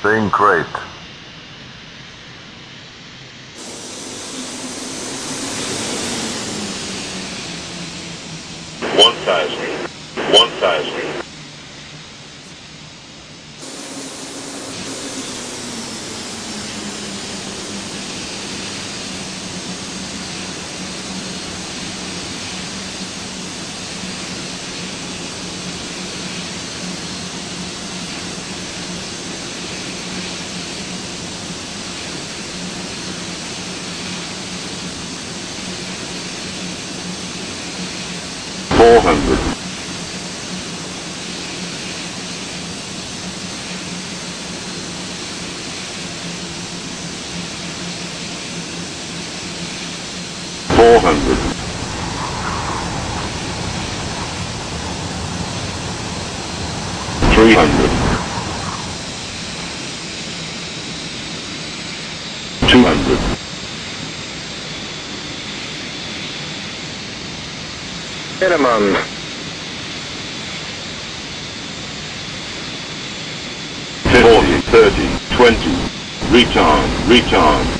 Being great. One size. One size. 400. Four hundred. Three hundred. Two hundred. Minimum. Forty, thirty, twenty. Retard, retard.